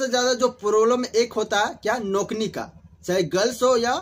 सबसे ज़्यादा जो प्रॉब्लम एक होता है क्या? नौकनी का। चाहे गर्ल्स हो या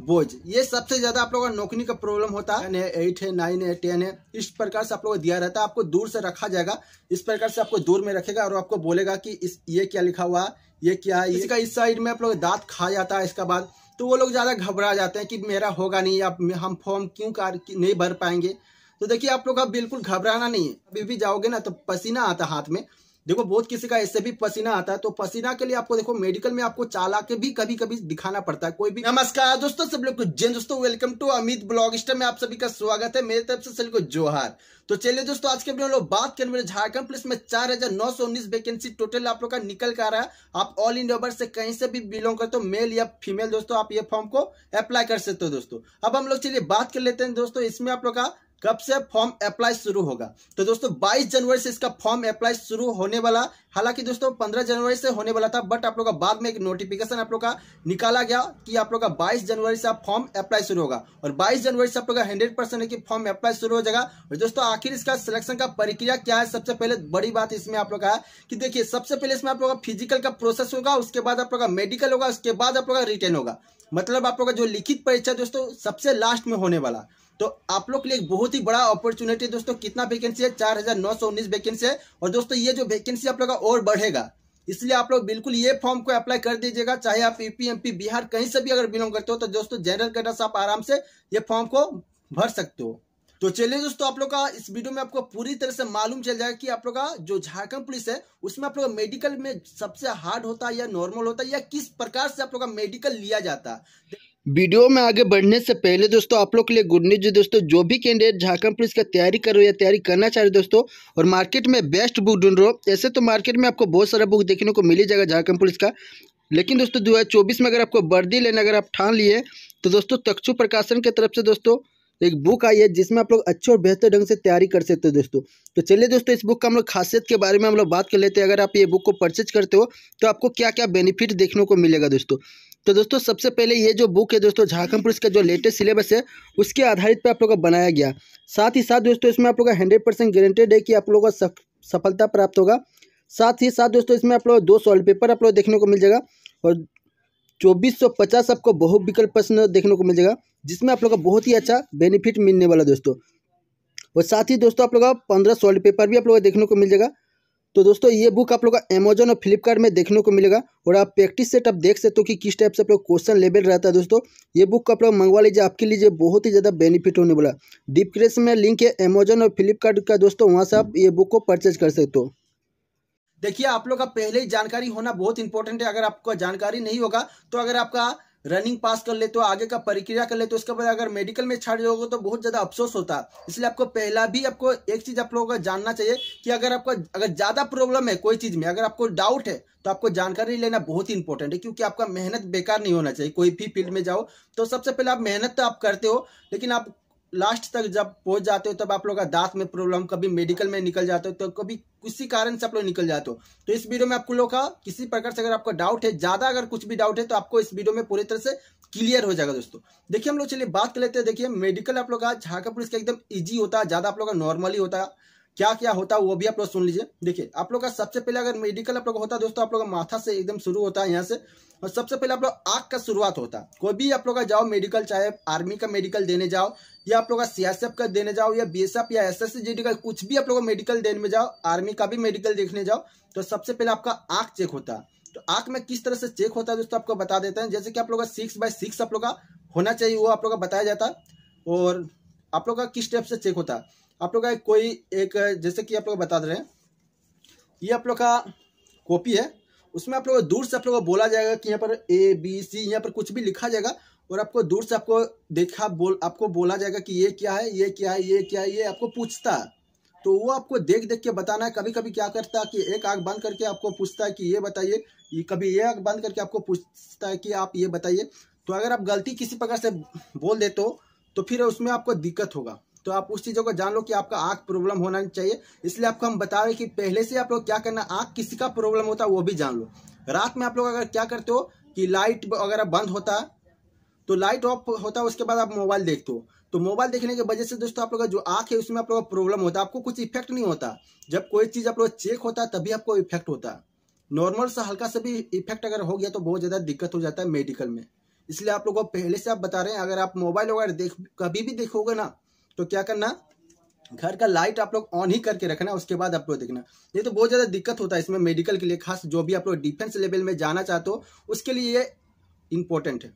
बोझ ये सबसे ज़्यादा आप लोगों का नौकरी का प्रॉब्लम होता है। एट है नाइन है टेन है। इस प्रकार से आप लोगों को दिया रहता है। आपको दूर से रखा जाएगा। इस प्रकार से आपको दूर में रखेगा और आपको बोलेगा कि इस, ये क्या लिखा हुआ ये क्या है? इसका इस साइड में आप लोग दांत खा जाता है इसका बाद। तो वो लोग ज़्यादा घबरा जाते हैं कि मेरा होगा नहीं या हम फॉर्म क्यों कार नहीं भर पाएँगे। तो देखिए आप लोग का बिल्कुल घबराना नहीं है। अभी भी जाओगे ना तो पसीना आता हाथ में। देखो, बहुत किसी का ऐसे भी पसीना आता है तो पसीना के लिए आपको देखो मेडिकल में आपको चाला के भी कभी कभी दिखाना पड़ता है, कोई भी। नमस्कार दोस्तों, सब लोग को जय दोस्तों welcome to Amit blogster में आप सभी का स्वागत है, मेरे तरफ़ से सभी को जोहार। तो चलिए दोस्तों, आज के वीडियो लोग बात वाले झारखंड पुलिस में चार हज़ार नौ सौ उन्नीस वैकेंसी टोटल आप लोग का निकल कर रहा है। आप ऑल इंडिया से कहीं से भी बिलोंग करते हो मेल या फीमेल दोस्तों, आप ये फॉर्म को अप्लाई कर सकते हो दोस्तों। अब हम लोग चलिए बात कर लेते हैं दोस्तों, इसमें आप लोग का कब से फॉर्म अप्लाई शुरू होगा? तो दोस्तों 22 जनवरी से इसका फॉर्म अप्लाई शुरू होने वाला, हालाँकि दोस्तों 15 जनवरी से होने वाला था बट आप लोग का बाद में एक नोटिफिकेशन आप लोग का निकाला गया कि आप लोग का 22 जनवरी से आप फॉर्म अप्लाई शुरू होगा। और 22 जनवरी से आप लोग का हंड्रेड परसेंट कि फॉर्म अप्लाई शुरू हो जाएगा। और दोस्तों, आखिर इसका सिलेक्शन का प्रक्रिया क्या है? सबसे पहले बड़ी बात इसमें आप लोग का है कि देखिए, सबसे पहले इसमें आप लोग का फ़िज़िकल का प्रोसेस होगा, उसके बाद आप लोग का मेडिकल होगा, उसके बाद आप लोग का रिटर्न होगा। मतलब आप लोग का जो लिखित परीक्षा दोस्तों, सबसे लास्ट में होने वाला। तो आप लोग के लिए बहुत ही बड़ा अपॉर्चुनिटी दोस्तों, कितना वैकेंसी है? चार हज़ार नौ सौ उन्नीस वैकेंसी है। और दोस्तों, ये जो वैकेंसी आप लोग का और बढ़ेगा, इसलिए आप लोग बिल्कुल ये फॉर्म को अप्लाई कर दीजिएगा। चाहे आप यूपी एमपी बिहार कहीं से भी अगर बिलोंग करते हो तो दोस्तों जनरल कैडर आप आराम से ये फॉर्म को भर सकते हो। तो चलिए दोस्तों, आप लोग का इस वीडियो में आपको पूरी तरह से मालूम चल जाएगा कि आप लोग का जो झारखंड पुलिस है, उसमें आप लोग मेडिकल में सबसे हार्ड होता है या नॉर्मल होता है या किस प्रकार से आप लोग का मेडिकल लिया जाता है। वीडियो में आगे बढ़ने से पहले दोस्तों, आप लोग के लिए गुड न्यूज़ दोस्तों, जो भी कैंडिडेट झारखंड पुलिस का तैयारी कर रहे या तैयारी करना चाह रहे हो दोस्तों, और मार्केट में बेस्ट बुक ढूंढ रहे हो, ऐसे तो मार्केट में आपको बहुत सारा बुक देखने को मिल ही जाएगा झारखंड पुलिस का। लेकिन दोस्तों, दो में अगर आपको वर्दी लेना अगर आप ठान लिए तो दोस्तों, तक्षु प्रकाशन की तरफ़ से दोस्तों, एक बुक आई है जिसमें आप लोग अच्छे और बेहतर ढंग से तैयारी कर सकते हो दोस्तों। तो चलिए दोस्तों, इस बुक का हम लोग खासियत के बारे में हम लोग बात कर लेते हैं। अगर आप ये बुक को परचेज करते हो तो आपको क्या क्या बेनिफिट देखने को मिलेगा दोस्तों? तो दोस्तों, सबसे पहले ये जो बुक है दोस्तों, झारखंड पुलिस का जो लेटेस्ट सिलेबस है, उसके आधारित पर आप लोग का बनाया गया। साथ ही साथ दोस्तों, इसमें आप लोग का हंड्रेड परसेंट गारंटेड है कि आप लोगों का सफलता प्राप्त होगा। साथ ही साथ दोस्तों, इसमें आप लोग दो सॉल्व पेपर आप लोग देखने को मिल जाएगा और चौबीस सौ पचास आपको बहु विकल्प प्रश्न देखने को मिल जाएगा, जिसमें आप लोग का बहुत ही अच्छा बेनिफिट मिलने वाला दोस्तों। और साथ ही दोस्तों, आप लोग का पंद्रह सॉल्व पेपर भी आप लोग देखने को मिल जाएगा। तो दोस्तों, ये बुक आप लोग अमेजोन और फ्लिपकार्ट में देखने को मिलेगा। और आप प्रैक्टिस सेट आप देख सकते हो कि किस टाइप से आप लोग क्वेश्चन लेवल रहता है दोस्तों। ये बुक आप लोग मंगवा लीजिए, आपके लिए बहुत ही ज़्यादा बेनिफिट होने वाला डिस्क्रिप्शन में लिंक है अमेजोन और फ्लिपकार्ट का दोस्तों, वहाँ से आप ये बुक को परचेज कर सकते हो। देखिए, आप लोग का पहले ही जानकारी होना बहुत इंपॉर्टेंट है। अगर आपको जानकारी नहीं होगा तो अगर आपका रनिंग पास कर लेते हो, आगे का प्रक्रिया कर लेते हो, उसके बाद अगर मेडिकल में छाड़ जाओगे तो बहुत ज़्यादा अफसोस होता है। इसलिए आपको पहला भी आपको एक चीज़ आप लोगों को जानना चाहिए कि अगर आपको, अगर ज़्यादा प्रॉब्लम है कोई चीज़ में, अगर आपको डाउट है तो आपको जानकारी लेना बहुत ही इंपॉर्टेंट है, क्योंकि आपका मेहनत बेकार नहीं होना चाहिए, कोई भी फ़ील्ड में जाओ तो सबसे पहले आप मेहनत तो आप करते हो, लेकिन आप लास्ट तक जब पहुँच जाते हो, तब आप लोग का दांत में प्रॉब्लम कभी मेडिकल में निकल जाते हो तो कभी किसी कारण से आप लोग निकल जाते हो। तो इस वीडियो में आपको लोग का किसी प्रकार से अगर आपका डाउट है, ज़्यादा अगर कुछ भी डाउट है तो आपको इस वीडियो में पूरी तरह से क्लियर हो जाएगा दोस्तों। देखिए हम लोग चलिए बात कर लेते हैं। देखिए मेडिकल आप लोग का झारखंड पुलिस का एकदम ईजी होता है, ज़्यादा आप लोग का नॉर्मली होता है। क्या क्या होता है वो भी आप लोग सुन लीजिए देखिए आप लोग का सबसे पहले अगर मेडिकल आप लोग होता है दोस्तों आप लोग का माथा से एकदम शुरू होता है यहाँ से और सबसे पहले आप लोग आग का शुरुआत होता है कोई भी आप लोग का जाओ मेडिकल चाहे आर्मी का मेडिकल देने जाओ या आप लोग का सीएसएफ का देने जाओ या बीएसएफ या एस एस कुछ भी आप लोग मेडिकल देने में जाओ आर्मी का भी मेडिकल देखने जाओ तो सबसे पहले आपका आँख चेक होता है तो आँख में किस तरह से चेक होता है दोस्तों आपको बता देते हैं जैसे कि आप लोग का सिक्स बाय सिक्स आप लोग का होना चाहिए वो आप लोग का बताया जाता है और आप लोग का किस टाइप से चेक होता है आप लोग का कोई एक, जैसे कि आप लोग बता दे रहे हैं, ये आप लोग का कॉपी है। उसमें आप लोग दूर से आप लोग को बोला जाएगा कि यहाँ पर ए बी सी यहाँ पर कुछ भी लिखा जाएगा और आपको दूर से आपको देखा, बोल, आपको बोला जाएगा कि ये क्या है, ये क्या है, ये क्या है, ये आपको पूछता है। तो वो आपको देख देख के बताना है। कभी कभी क्या करता है कि एक आग बंद करके आपको पूछता है कि ये बताइए कभी ये आग बंद करके आपको पूछता है कि आप ये बताइए। तो अगर आप गलती किसी प्रकार से बोल देते हो तो फिर उसमें आपको दिक्कत होगा। तो आप उस चीज़ों को जान लो कि आपका आँख प्रॉब्लम होना चाहिए। इसलिए आपको हम बता रहे कि पहले से आप लोग क्या करना, आँख किसी का प्रॉब्लम होता है, वो भी जान लो। रात में आप लोग अगर क्या करते हो कि लाइट वगैरह बंद होता है तो लाइट ऑफ़ होता है उसके बाद आप मोबाइल देखते हो। तो मोबाइल देखने की वजह से दोस्तों आप लोग का जो आँख है, उसमें आप लोग का प्रॉब्लम होता है। आपको कुछ इफ़ेक्ट नहीं होता। जब कोई चीज़ आप लोग चेक होता तभी आपको इफ़ेक्ट होता नॉर्मल सा, हल्का सा भी इफ़ेक्ट अगर हो गया तो बहुत ज़्यादा दिक्कत हो जाता है मेडिकल में। इसलिए आप लोगों को पहले से आप बता रहे हैं, अगर आप मोबाइल वगैरह देख, कभी भी देखोगे ना तो क्या करना? घर का लाइट आप लोग ऑन ही करके रखना, उसके बाद आप लोग देखना। ये तो बहुत ज़्यादा दिक्कत होता है इसमें मेडिकल के लिए, खास जो भी आप लोग डिफेंस लेवल में जाना चाहते हो, उसके लिए ये इंपॉर्टेंट है।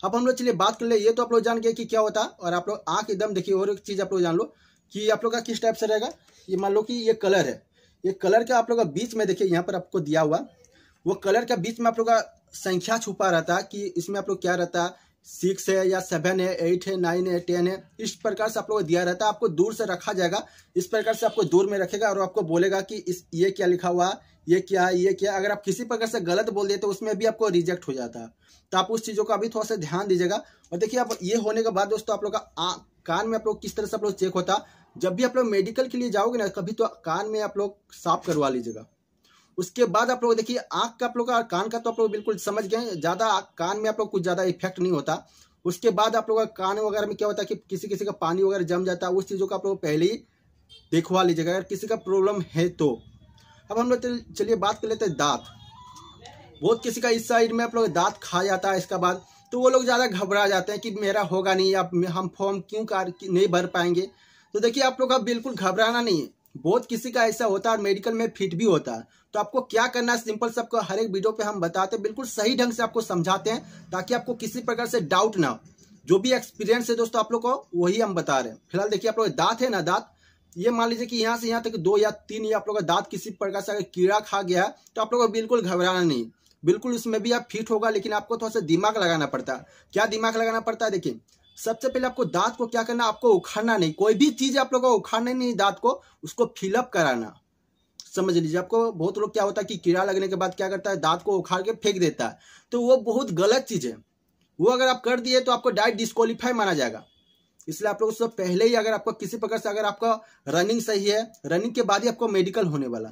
अब हम लोग चलिए बात कर ले, ये तो आप लोग जान गए कि क्या होता है और आप लोग आँख एकदम देखिए, और एक चीज़ आप लोग जान लो कि आप लोग का किस टाइप से रहेगा। ये मान लो कि ये कलर है। ये कलर का आप लोग का बीच में देखिए, यहाँ पर आपको दिया हुआ, वो कलर का बीच में आप लोग का संख्या छुपा रहता है कि इसमें आप लोग क्या रहता है सिक्स है या सेवन है, एट है, नाइन है, टेन है, इस प्रकार से आप लोग दिया रहता है। आपको दूर से रखा जाएगा, इस प्रकार से आपको दूर में रखेगा और आपको बोलेगा कि इस, ये क्या लिखा हुआ, ये क्या है, ये क्या अगर आप किसी प्रकार से गलत बोल दिए तो उसमें भी आपको रिजेक्ट हो जाता है। तो आप उस चीज़ों का अभी थोड़ा सा ध्यान दीजिएगा। और देखिए आप ये होने के बाद दोस्तों आप लोग का कान में आप लोग किस तरह से आप लोग चेक होता, जब भी आप लोग मेडिकल के लिए जाओगे ना, कभी तो कान में आप लोग साफ़ करवा लीजिएगा। उसके बाद आप लोग देखिए, आँख का आप लोग का, कान का तो आप लोग बिल्कुल समझ गए ज़्यादा कान में आप लोग कुछ ज़्यादा इफ़ेक्ट नहीं होता। उसके बाद आप लोग का कान वगैरह में क्या होता है कि किसी किसी का पानी वगैरह जम जाता है, उस चीज़ों का आप लोग पहले ही देखवा लीजिएगा। अगर किसी का प्रॉब्लम है तो। अब हम लोग चलिए बात कर लेते हैं दांत। बहुत किसी का इस साइड में आप लोग दांत खा जाता है इसका बाद तो वो लोग ज़्यादा घबरा जाते हैं कि मेरा होगा नहीं अब हम फॉर्म क्यों कार, नहीं भर पाएँगे। तो देखिए आप लोग का बिल्कुल घबराना नहीं है। बहुत किसी का ऐसा होता है और मेडिकल में फिट भी होता है। तो आपको क्या करना है? सिंपल से आपको हर एक वीडियो पे हम बताते हैं। बिल्कुल सही ढंग से आपको समझाते हैं, ताकि आपको किसी प्रकार से डाउट ना हो। जो भी एक्सपीरियंस है दोस्तों, आप लोग को वही हम बता रहे हैं। फ़िलहाल देखिए, आप लोग दांत है ना दांत? ये मान लीजिए कि यहाँ से यहाँ तक दो या तीन या आप लोग का दांत किसी प्रकार से अगर कीड़ा खा गया तो आप लोग को बिल्कुल घबराना नहीं। बिल्कुल उसमें भी आप फिट होगा, लेकिन आपको थोड़ा सा दिमाग लगाना पड़ता है। क्या दिमाग लगाना पड़ता है? देखिए सबसे पहले आपको दांत को क्या करना, आपको उखाड़ना नहीं। कोई भी चीज़ आप लोग को उखाड़ना नहीं, दांत को उसको फिलअप कराना। समझ लीजिए, आपको बहुत लोग क्या होता है कि कीड़ा लगने के बाद क्या करता है, दांत को उखाड़ के फेंक देता है। तो वो बहुत गलत चीज़ है। वो अगर आप कर दिए तो आपको डायरेक्ट डिस्कालीफाई माना जाएगा। इसलिए आप लोग उससे पहले ही अगर आपको किसी प्रकार से अगर आपका रनिंग सही है रनिंग के बाद ही आपको मेडिकल होने वाला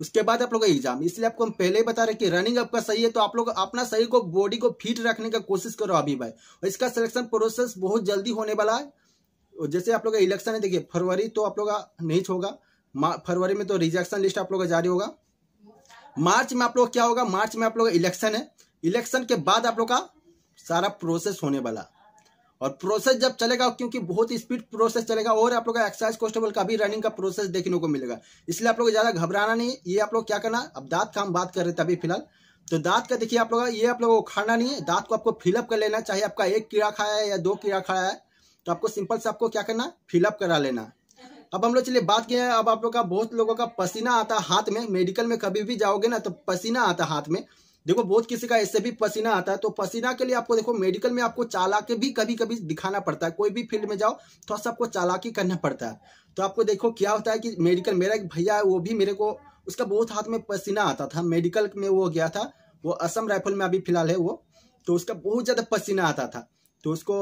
उसके बाद आप लोग का एग्ज़ाम। इसलिए आपको हम पहले ही बता रहे कि रनिंग आपका सही है तो आप लोग अपना शरीर को बॉडी को फिट रखने का कोशिश करो अभी भाई। और इसका सिलेक्शन प्रोसेस बहुत जल्दी होने वाला है। जैसे आप लोग का इलेक्शन है, देखिए, फरवरी तो आप लोग का नहीं होगा। फरवरी में तो रिजेक्शन लिस्ट आप लोग का जारी होगा। मार्च में आप लोग क्या होगा? मार्च में आप लोग इलेक्शन है। इलेक्शन के बाद आप लोग का सारा प्रोसेस होने वाला और प्रोसेस जब चलेगा, क्योंकि बहुत ही स्पीड प्रोसेस चलेगा, और आप लोग का एक्साइज कॉन्स्टेबल का भी रनिंग का प्रोसेस देखने को मिलेगा। इसलिए आप लोग ज़्यादा घबराना नहीं, ये आप लोग क्या करना, अब दांत का हम बात कर रहे थे अभी फ़िलहाल। तो दांत का देखिए आप लोग ये आप लोगों को खाना नहीं है, दांत को आपको फिलअप कर लेना, चाहे आपका एक कीड़ा खाया है या दो कीड़ा खाया है तो आपको सिंपल से आपको क्या करना फिलअप करा लेना। अब हम लोग चलिए बात किए अब आप लोग का, बहुत लोगों का पसीना आता हाथ में मेडिकल में कभी भी जाओगे ना तो पसीना आता हाथ में। देखो बहुत किसी का ऐसे भी पसीना आता है तो पसीना के लिए आपको देखो मेडिकल में आपको चालाकी भी कभी कभी दिखाना पड़ता है। कोई भी फ़ील्ड में जाओ थोड़ा सा आपको चालाकी करना पड़ता है। तो आपको देखो क्या होता है कि मेडिकल मेरा एक भैया है वो भी मेरे को उसका बहुत हाथ में पसीना आता था। मेडिकल में वो गया था वो असम राइफल में अभी फ़िलहाल है वो तो उसका बहुत ज़्यादा पसीना आता था। तो उसको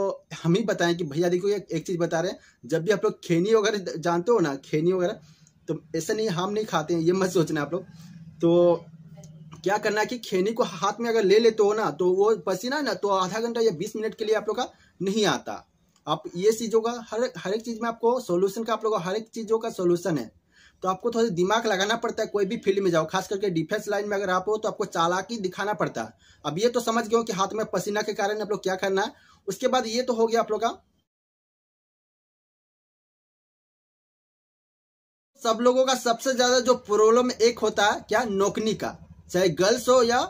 हम ही बताएँ कि भैया देखो एक, एक चीज़ बता रहे हैं जब भी आप लोग खेनी वगैरह जानते हो ना खेनी वगैरह तो ऐसा नहीं हम नहीं खाते हैं ये मत सोचना आप लोग। तो क्या करना है कि खेनी को हाथ में अगर ले लेते हो ना तो वो पसीना ना तो आधा घंटा या बीस मिनट के लिए आप लोग का नहीं आता। आप ये चीज़ों का, हर हर एक चीज़ में आपको सोल्यूशन का, आप लोग हर एक चीज़ों का सोल्यूशन है। तो आपको थोड़ा दिमाग लगाना पड़ता है कोई भी फ़ील्ड में जाओ, खास करके डिफेंस लाइन में अगर आप हो तो आपको चालाकी दिखाना पड़ता। है अब ये तो समझ गए हो कि हाथ में पसीना के कारण आप लोग क्या करना है। उसके बाद ये तो हो गया आप लोग का सब लोगों का सबसे ज़्यादा जो प्रॉब्लम एक होता है, क्या? नौकनी का। चाहे गर्ल्स हो या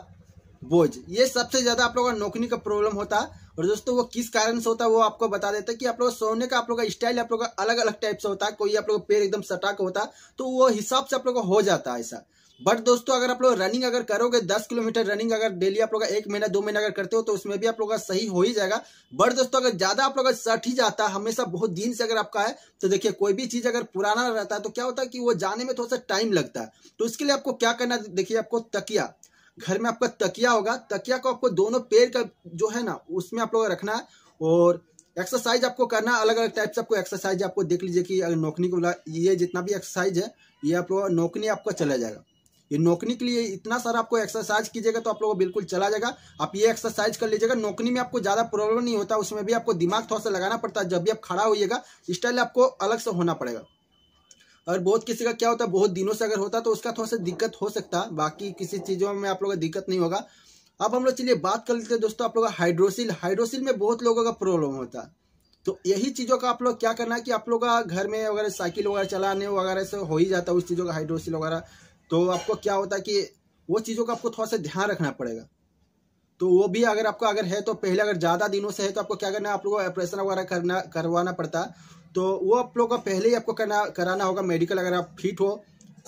बॉयज़ ये सबसे ज़्यादा आप लोगों का नौकरी का प्रॉब्लम होता है। और दोस्तों, वो किस कारण से होता है वो आपको बता देता है कि आप लोग, सोने का आप लोग का स्टाइल आप लोग का अलग अलग टाइप से होता है। कोई आप लोग पेड़ एकदम सटा होता है तो वो हिसाब से आप लोग का हो जाता है ऐसा। बट दोस्तों, अगर आप लोग रनिंग अगर करोगे, दस किलोमीटर रनिंग अगर डेली आप लोग एक महीना, दो महीना अगर करते हो तो उसमें भी आप लोग का सही हो ही जाएगा। बट दोस्तों, अगर ज़्यादा आप लोग का सट ही जाता है हमेशा बहुत दिन से अगर आपका है तो देखिए, कोई भी चीज़ अगर पुराना रहता है तो क्या होता है कि वो जाने में थोड़ा सा टाइम लगता है। तो उसके लिए आपको क्या करना, देखिए, आपको तकिया। घर में आपका तकिया होगा, तकिया को आपको दोनों पैर का जो है ना, उसमें आप लोग रखना है। और एक्सरसाइज आपको करना अलग अलग टाइप से आपको एक्सरसाइज आपको देख लीजिए कि अगर नौकनी को ये जितना भी एक्सरसाइज है, ये आप लोग नौकनी आपका चला जाएगा। ये नौकनी के लिए इतना सारा आपको एक्सरसाइज कीजिएगा तो आप लोगों को बिल्कुल चला जाएगा। आप ये एक्सरसाइज कर लीजिएगा नौकनी में आपको ज़्यादा प्रॉब्लम नहीं होता, उसमें भी आपको दिमाग थोड़ा सा लगाना पड़ता है। जब भी आप खड़ा होइएगा स्टाइल आपको अलग से होना पड़ेगा। और बहुत किसी का क्या होता है, बहुत दिनों से अगर होता तो उसका थोड़ा सा दिक्कत हो सकता है। बाकी किसी चीज़ों में आप लोगों का दिक्कत नहीं होगा। अब हम लोग चलिए बात कर लेते हैं दोस्तों आप लोग हाइड्रोसिल हाइड्रोसिल में बहुत लोगों का प्रॉब्लम होता है। तो यही चीज़ों का आप लोग क्या करना है कि आप लोग का घर में अगर साइकिल वगैरह चलाने वगैरह से हो ही जाता है, उस चीज़ों का हाइड्रोसिल वगैरह। तो आपको क्या होता है कि वो चीज़ों का आपको थोड़ा सा ध्यान रखना पड़ेगा। तो वो भी अगर आपको अगर है तो पहले अगर ज़्यादा दिनों से है तो आपको क्या करना है, आप लोगों को ऑपरेशन वगैरह करना, करवाना पड़ता। तो वो आप लोग को पहले ही आपको करना, कराना होगा मेडिकल अगर आप फिट हो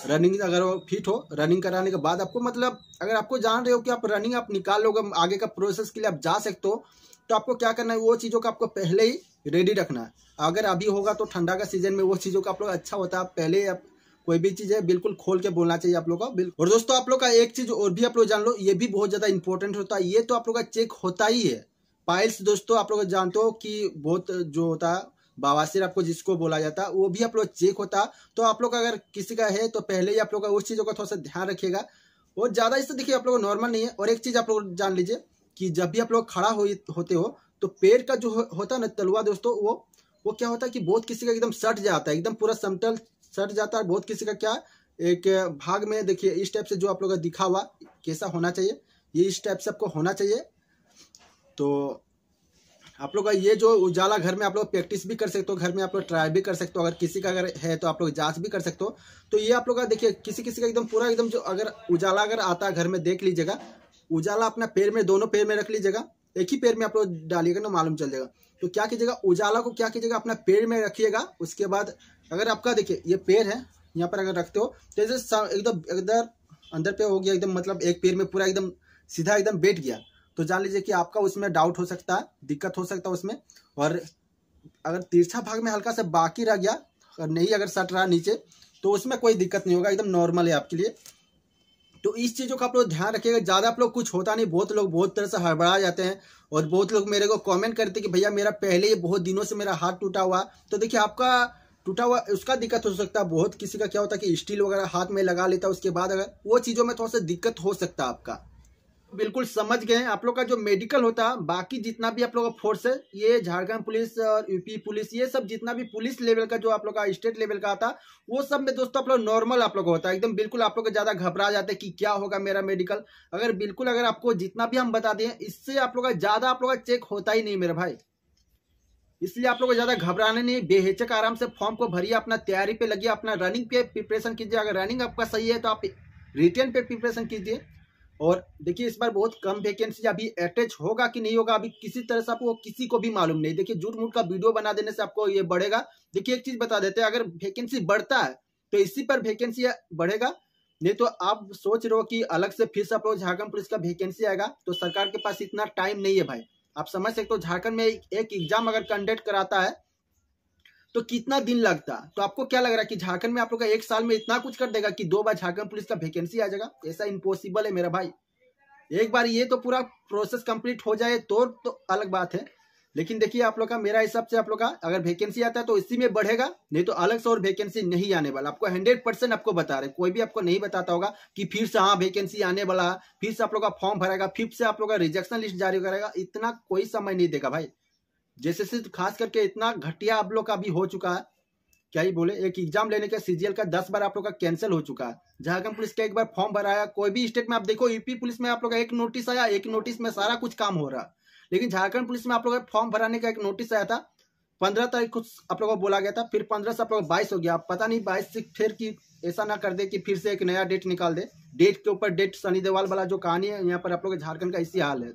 रनिंग अगर वो फिट हो रनिंग कराने के बाद आपको मतलब अगर आपको जान रहे हो कि आप रनिंग आप निकाल लोगे आगे का प्रोसेस के लिए आप जा सकते हो तो आपको क्या करना है, वो चीज़ों का आपको पहले ही रेडी रखना है। अगर अभी होगा तो ठंडा का सीज़न में वो चीज़ों का आप लोग अच्छा होता है पहले आप कोई भी चीज़ है, बिल्कुल खोल के बोलना चाहिए आप लोग का और दोस्तों, आप लोग का एक चीज़ और भी आप लोग जान लो, ये भी बहुत ज़्यादा इंपॉर्टेंट होता है, ये तो आप लोग का चेक होता ही है। पाइल्स दोस्तों, आप लोग जानते हो कि बहुत जो होता है बावासिर आपको जिसको बोला जाता है वो भी आप लोग चेक होता। तो आप लोग अगर किसी का है तो पहले ही आप लोग का उस चीज़ों का थोड़ा सा ध्यान रखिएगा। और ज़्यादा इससे देखिए, आप लोग नॉर्मल नहीं है। और एक चीज़ आप लोग जान लीजिए कि जब भी आप लोग खड़ा हो, होते हो तो पेड़ का जो होता है ना, तलुआ, दोस्तों, वो वो क्या होता है कि बहुत किसी का एकदम सट जाता है, एकदम पूरा समतल सट जाता है। बहुत किसी का क्या एक भाग में देखिए, इस टाइप से जो आप लोग का दिखा हुआ, कैसा होना चाहिए, ये इस टाइप से आपको होना चाहिए। तो आप लोग का ये जो उजाला घर में आप लोग प्रैक्टिस भी कर सकते हो, घर में आप लोग ट्राई भी कर सकते हो, अगर किसी का अगर है तो आप लोग जाँच भी कर सकते हो। तो ये आप लोग का देखिए, किसी किसी का एकदम पूरा एकदम जो अगर उजाला अगर आता है घर में, देख लीजिएगा, उजाला अपना पैर में, दोनों पैर में रख लीजिएगा, एक ही पैर में आप लोग डालिएगा ना, मालूम चल जाएगा। तो क्या कीजिएगा, उजाला को क्या कीजिएगा, अपना पैर में रखिएगा, उसके बाद अगर आपका देखिए, ये पैर है, यहाँ पर अगर रखते हो तो एकदम, इधर अंदर पे हो गया, एकदम मतलब एक पैर में पूरा एकदम सीधा एकदम बैठ गया। तो जान लीजिए कि आपका उसमें डाउट हो सकता है, दिक्कत हो सकता है उसमें। और अगर तिरछा भाग में हल्का सा बाकी रह गया, और नहीं अगर सट रहा नीचे तो उसमें कोई दिक्कत नहीं होगा, एकदम नॉर्मल है आपके लिए। तो इस चीज़ों का आप लोग ध्यान रखिएगा, ज़्यादा आप लोग कुछ होता नहीं, बहुत लोग बहुत तरह से हड़बड़ा जाते हैं, और बहुत लोग मेरे को कमेंट करते कि भैया मेरा पहले ही बहुत दिनों से मेरा हाथ टूटा हुआ। तो देखिए, आपका टूटा हुआ, उसका दिक्कत हो सकता है, बहुत किसी का क्या होता है कि स्टील वगैरह हाथ में लगा लेता उसके बाद अगर, वो चीज़ों में थोड़ा सा दिक्कत हो सकता है आपका। बिल्कुल समझ गए आप लोग का जो मेडिकल होता है बाकी जितना भी आप लोग का फोर्स है, ये झारखंड पुलिस और यूपी पुलिस, ये सब जितना भी पुलिस लेवल का जो आप लोग का स्टेट लेवल का आता, वो सब में दोस्तों आप लोग नॉर्मल आप लोग होता है। एकदम बिल्कुल आप लोग ज़्यादा घबरा जाते हैं कि क्या होगा मेरा मेडिकल अगर बिल्कुल अगर आपको जितना भी हम बता दें, इससे आप लोग का ज़्यादा आप लोग का चेक होता ही नहीं मेरे भाई। इसलिए आप लोग को ज़्यादा घबराने नहीं, बेहिचक आराम से फॉर्म को भरिए, अपना तैयारी पे लगिए, अपना रनिंग पे प्रिपरेशन कीजिए। अगर रनिंग आपका सही है तो आप रिटर्न पे प्रिपरेशन कीजिए। और देखिए, इस बार बहुत कम वैकेंसी अभी अटैच होगा कि नहीं होगा, अभी किसी तरह से आपको किसी को भी मालूम नहीं। देखिए, झूठ मूठ का वीडियो बना देने से आपको ये बढ़ेगा। देखिए, एक चीज़ बता देते हैं, अगर वैकेंसी बढ़ता है तो इसी पर वैकेंसी बढ़ेगा। नहीं तो आप सोच रहे हो कि अलग से फिर से आप लोग झारखंड पुलिस का वैकेंसी आएगा तो सरकार के पास इतना टाइम नहीं है भाई। आप समझ सकते हो, झारखंड में एक एग्ज़ाम अगर कंडक्ट कराता है तो कितना दिन लगता? तो आपको क्या लग रहा है कि झारखंड में आप लोग का एक साल में इतना कुछ कर देगा कि दो बार झारखंड पुलिस का वैकेंसी आ जाएगा? ऐसा इम्पोसिबल है मेरा भाई। एक बार ये तो पूरा प्रोसेस कंप्लीट हो जाए तो तो अलग बात है। लेकिन देखिए आप लोग का, मेरा हिसाब से आप लोग का, अगर वैकेंसी आता है तो इसी में बढ़ेगा, नहीं तो अलग से और वैकेंसी नहीं आने वाला। आपको हंड्रेड परसेंट आपको बता रहे कोई भी आपको नहीं बताता होगा कि फिर से हाँ वैकेंसी आने वाला फिर से आप लोग का फॉर्म भरेगा, फिर से आप लोग का रिजेक्शन लिस्ट जारी करेगा, इतना कोई समय नहीं देगा भाई। जैसे खास करके इतना घटिया आप लोग का अभी हो चुका है, क्या ही बोले, एक एग्ज़ाम लेने का सीजीएल का दस बार आप लोग का कैंसिल हो चुका है। झारखंड पुलिस का एक बार फॉर्म भराया, कोई भी स्टेट में आप देखो यूपी पुलिस में आप लोग का एक नोटिस आया, एक नोटिस में सारा कुछ काम हो रहा। लेकिन झारखंड पुलिस में आप लोग का फॉर्म भराने का एक नोटिस आया था। पंद्रह तारीख कुछ आप लोगों को बोला गया था, फिर पंद्रह से आप लोग बाईस हो गया। पता नहीं बाईस से फिर की ऐसा ना कर दे कि फिर से एक नया डेट निकाल दे। डेट के ऊपर डेट सनी देवाल वाला जो कहानी है, यहाँ पर आप लोग झारखंड का इसी हाल है।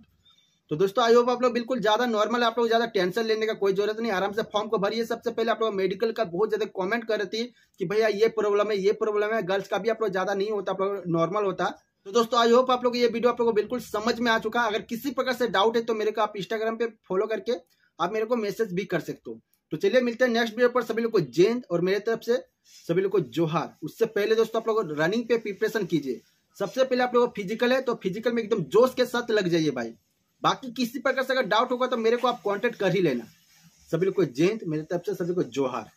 तो दोस्तों आई होप आप लोग बिल्कुल ज़्यादा नॉर्मल आप लोग ज़्यादा टेंशन लेने का कोई ज़रूरत नहीं। आराम से फॉर्म को भरिए। सबसे पहले आप लोग मेडिकल का बहुत ज़्यादा कमेंट कर रही थी कि भैया ये प्रॉब्लम है, ये प्रॉब्लम है। गर्ल्स का भी आप लोग ज़्यादा नहीं होता, आप लोग नॉर्मल होता। तो दोस्तों आई होप आप लोग ये वीडियो आप लोग को बिल्कुल समझ में आ चुका अगर किसी प्रकार से डाउट है तो मेरे को आप इंस्टाग्राम पे फॉलो करके आप मेरे को मैसेज भी कर सकते हो। तो चलिए, मिलते हैं नेक्स्ट वीडियो पर। सभी लोग को जैन और मेरे तरफ़ से सभी लोग को जोहार। उससे पहले दोस्तों, आप लोग रनिंग पे प्रिपरेशन कीजिए। सबसे पहले आप लोग फ़िज़िकल है तो फ़िज़िकल में एकदम जोश के साथ लग जाइए भाई। बाकी किसी प्रकार से अगर डाउट होगा तो मेरे को आप कॉन्टेक्ट कर ही लेना। सभी लोग को जयंत मेरे तरफ़ से सभी को जोहार।